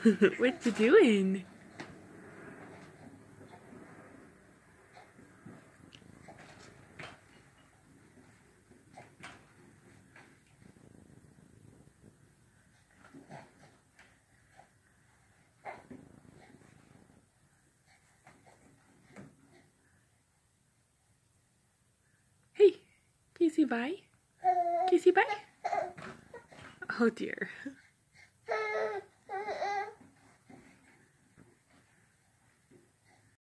what you doing? Hey, can you see bye? Can you see bye? Oh dear.